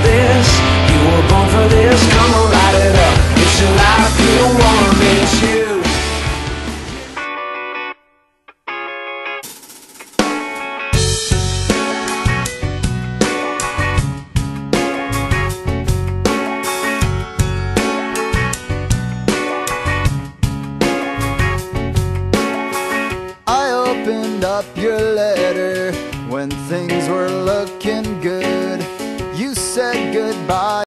this. You were born for this. Come on, light it up. It's your life, you don't wanna miss you. I opened up your letter when things were looking